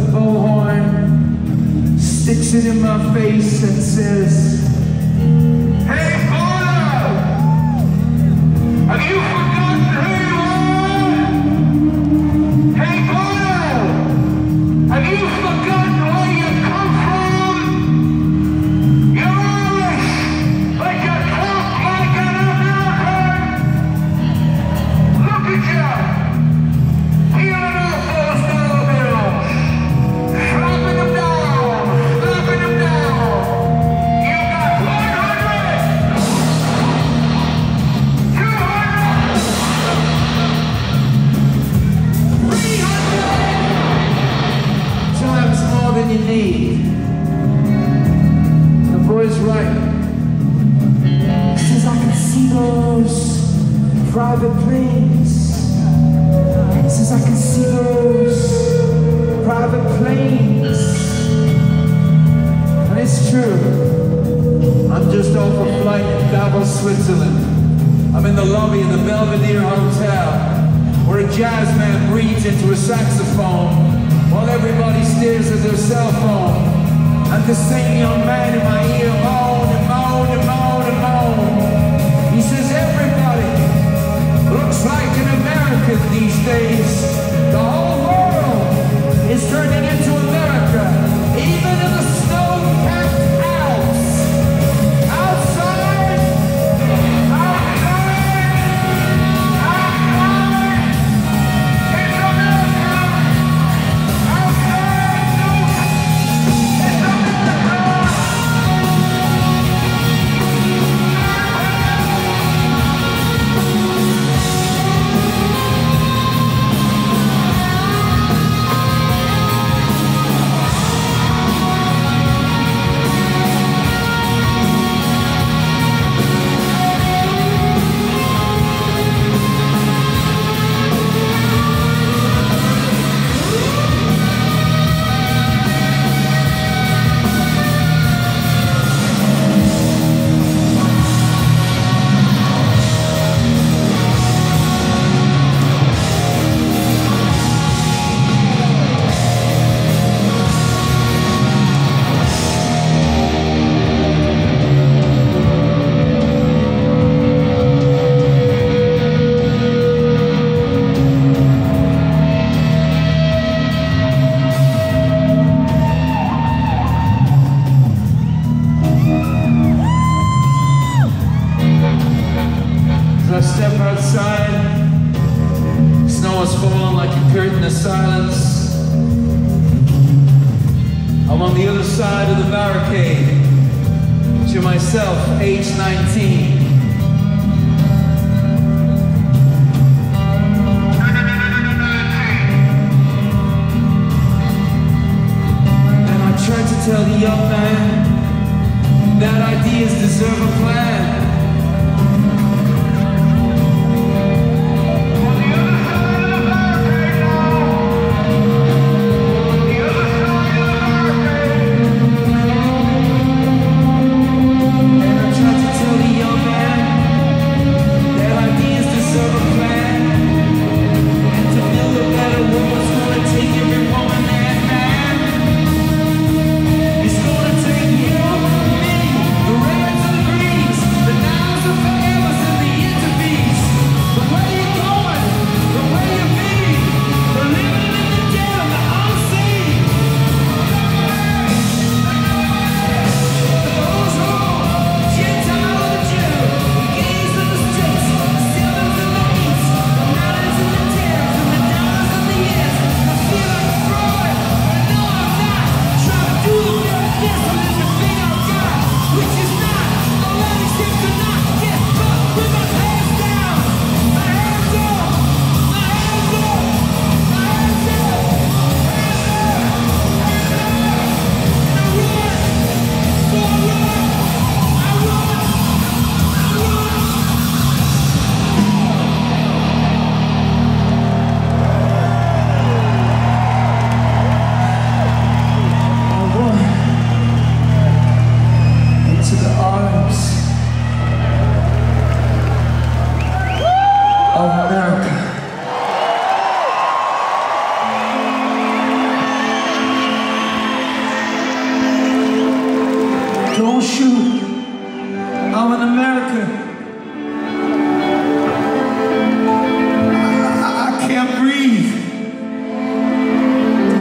the bullhorn, sticks it in my face and says, Hey, Paula! Are you Cause I can see those private planes Since I can see those private planes And it's true. I'm just off a flight in Davos, Switzerland. I'm in the lobby of the Belvedere Hotel Where a jazz man reads into a saxophone While everybody stares at their cell phone. And the same young man in my ear moan and moan and moan and moan faces, everybody looks like an American these days. The whole world is turning into America, even in the I'm an American. I, I, I can't breathe.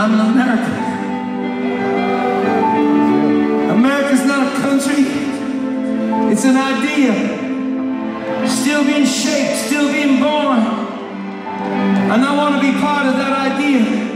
I'm an American. America's not a country. It's an idea. Still being shaped, still being born. And I want to be part of that idea.